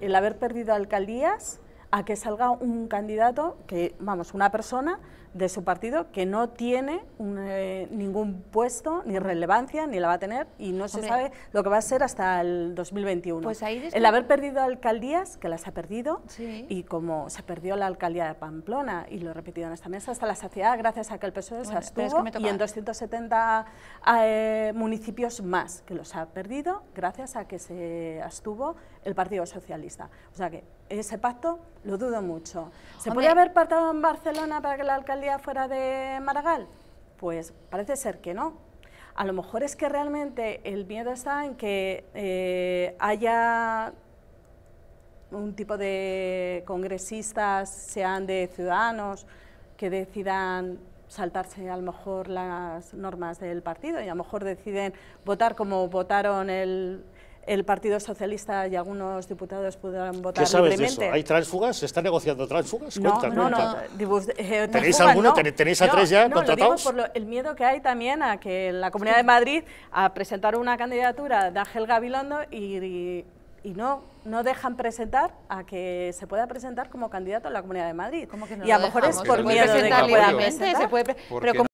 el haber perdido alcaldías a que salga un candidato, que vamos, una persona de su partido que no tiene eh, ningún puesto, ni relevancia, ni la va a tener, y no se sabe lo que va a ser hasta el 2021. Pues ahí el haber perdido alcaldías, que las ha perdido, y como se perdió la alcaldía de Pamplona, y lo he repetido en esta mesa, hasta la saciedad, gracias a que el PSOE se abstuvo, y en 270 eh, municipios más, que los ha perdido, gracias a que se abstuvo el Partido Socialista. O sea que ese pacto lo dudo mucho. ¿Se podría haber pactado en Barcelona para que la alcaldía fuera de Maragall? Pues parece ser que no. A lo mejor es que realmente el miedo está en que eh, haya un tipo de congresistas, sean de ciudadanos, que decidan saltarse a lo mejor las normas del partido y a lo mejor deciden votar como votaron el, el Partido Socialista y algunos diputados pudieran votar ¿Qué sabes de eso? ¿Hay tránsfugas? ¿Se está negociando tránsfugas? No, no, no. Eh, ¿Tenéis alguno? ¿Tenéis a tres ya contratados? Lo digo por el miedo que hay también a que la Comunidad de Madrid a presentar una candidatura de Ángel Gabilondo y, y, no, no dejan presentar a que se pueda presentar como candidato a la Comunidad de Madrid. ¿Cómo que no y a lo mejor es por miedo de que pueda presentar. Se puede, pero